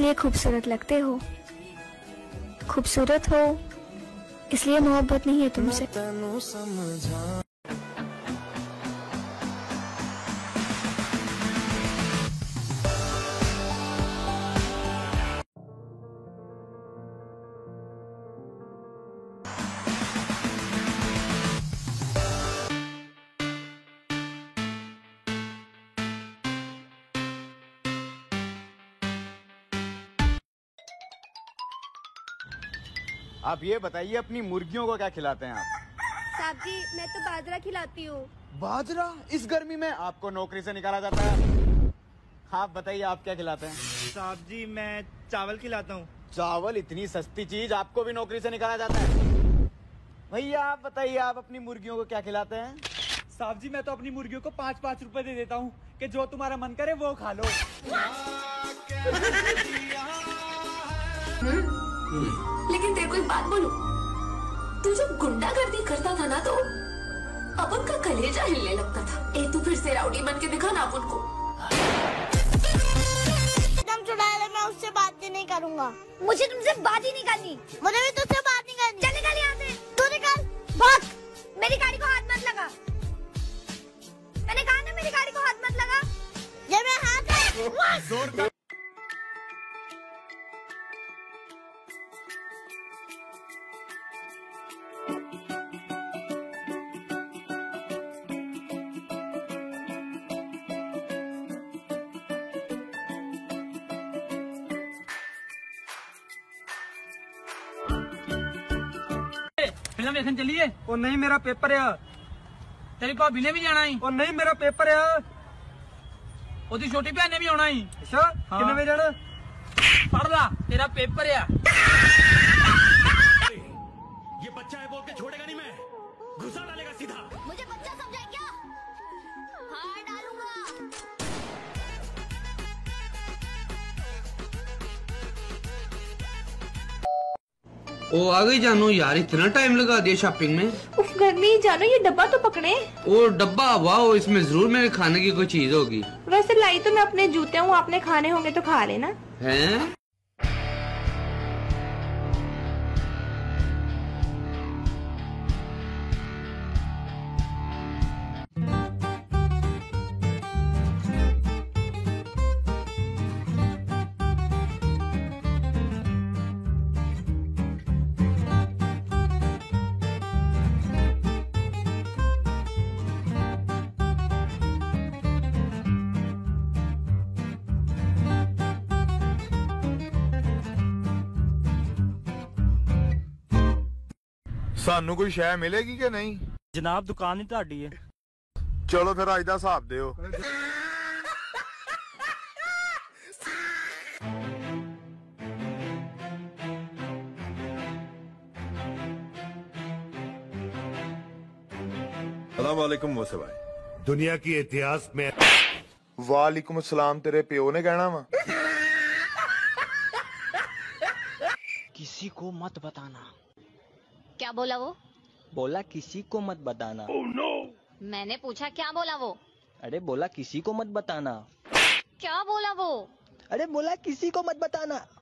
इसलिए खूबसूरत लगते हो। खूबसूरत हो इसलिए मोहब्बत नहीं है तुमसे। आप ये बताइए अपनी मुर्गियों को क्या खिलाते हैं आप? साहब जी मैं तो बाजरा खिलाती हूँ। बाजरा? इस गर्मी में आपको नौकरी से निकाला जाता है। आप बताइए आप क्या खिलाते हैं? साहब जी मैं चावल खिलाता हूँ। चावल इतनी सस्ती चीज़ आपको भी नौकरी से निकाला जाता है। भैया आप बताइए आप अपनी मुर्गियों को क्या खिलाते हैं? साहब जी मैं तो अपनी मुर्गियों को पाँच पाँच रुपए दे देता हूँ कि जो तुम्हारा मन करे वो खा लो। लेकिन तेरे को एक बात बोलूँ? तू जब गुंडागर्दी करता था ना तो अपन का कलेजा हिलने लगता था। ए तू फिर से राउडी बन के दिखा ना अपन को एकदम चुड़ा ले मैं उससे बात ही नहीं करूँगा। मुझे तुमसे बात ही नहीं करनी। मुझे भी तुझसे बात नहीं करनी। चल निकल यहाँ से। तू निकल भाग। मेरी गाड़ी को हाथ मत लगा। मैंने कहा ना मेरी गाड़ी को हाथ मत लगा। ये मैं हाथ ਫਿਲਮ ਵੇਖਣ ਚੱਲੀਏ ਉਹ ਨਹੀਂ ਮੇਰਾ ਪੇਪਰ ਆ ਤੇਰੀ ਭਾਬੀ ਨੇ ਵੀ ਜਾਣਾ ਸੀ ਉਹ ਨਹੀਂ ਮੇਰਾ ਪੇਪਰ ਆ ਉਹਦੀ ਛੋਟੀ ਭੈਣ ਨੇ ਵੀ ਆਉਣਾ ਸੀ ਅੱਛਾ ਕਿੰਨੇ ਵਜੇ ਜਾਣਾ ਪੜ ਲਾ ਤੇਰਾ ਪੇਪਰ ਆ ये बच्चा है बोल के छोड़ेगा नहीं मैं घुसा डालेगा सीधा मुझे बच्चा समझा ओ आ गई जानो यार इतना टाइम लगा दिया शॉपिंग में। उफ घर में ही जानो ये डब्बा तो पकड़े। ओ डब्बा वाह इसमें ज़रूर मेरे खाने की कोई चीज़ होगी। वैसे लाई तो मैं अपने जूते हूँ आपने खाने होंगे तो खा लेना। हैं? ਸਾਨੂੰ ਕੋਈ ਸ਼ੈ ਮਿਲੇਗੀ ਕਿ ਨਹੀਂ ਜਨਾਬ ਦੁਕਾਨ ਹੀ ਤੁਹਾਡੀ ਹੈ ਚਲੋ ਫਿਰ ਅੱਜ ਦਾ ਹਿਸਾਬ ਦਿਓ ਅਸਲਾਮ ਮੋਸੇ ਭਾਈ दुनिया की इतिहास में वालेकुम असलाम तेरे प्यो ने कहना वा किसी को मत बताना क्या बोला वो? बोला किसी को मत बताना। Oh, no! मैंने पूछा क्या बोला वो? अरे बोला किसी को मत बताना। क्या बोला वो? अरे बोला किसी को मत बताना।